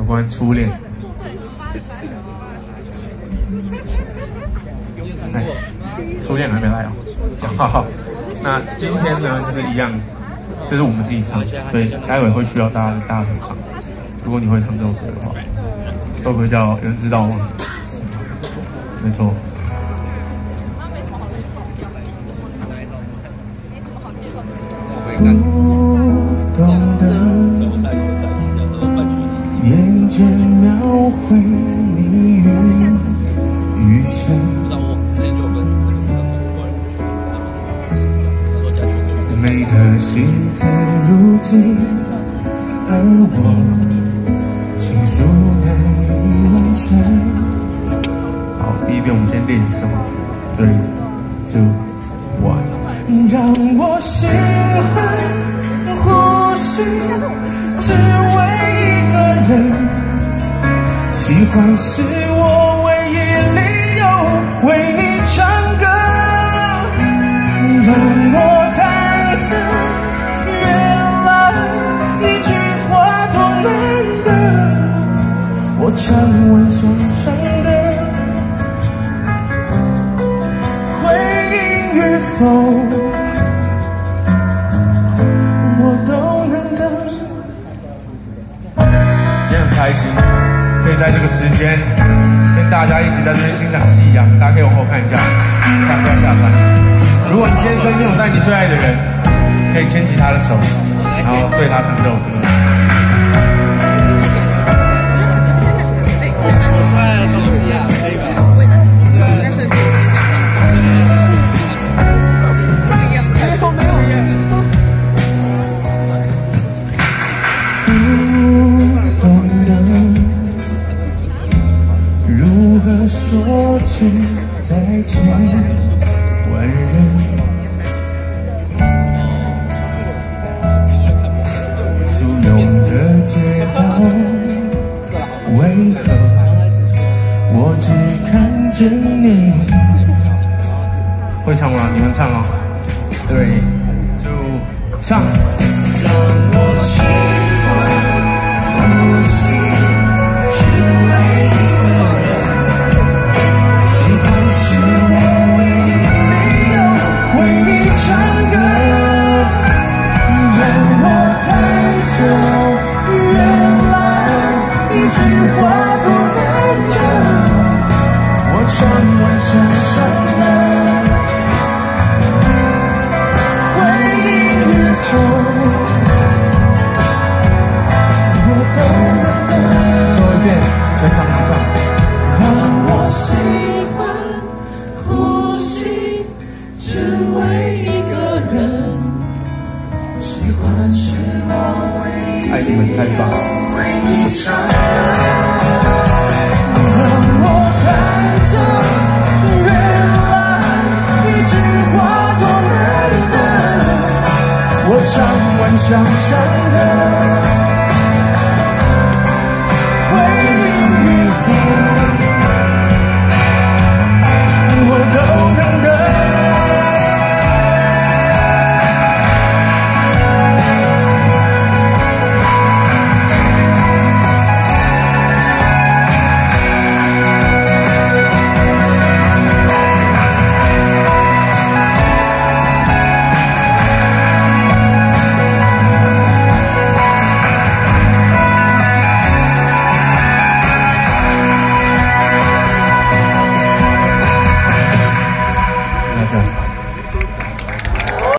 有关初恋。哎，初恋还没来哦。好，那今天呢就是一样，这是我们自己唱，所以待会会需要大家大合唱。如果你会唱这首歌的话，这首歌叫《有人知道吗》？没错。美的写字如今，而我情书难以完成。好，第一遍我们先练一次，three two one。让我喜欢呼吸，只为一个人。喜欢是我唯一理由，为我唱完想唱的回应与否我都能等也很。开心，可以在这个时间跟大家一起在这边欣赏夕阳。大家可以往后看一下，看不要下山。如果你今天身边有带你最爱的人，可以牵起他的手，然后对他唱这首歌。说起再见，万人会唱吗？你们唱吗！对，就唱。让我看着，原来一句话多难得。我唱完想唱的。对。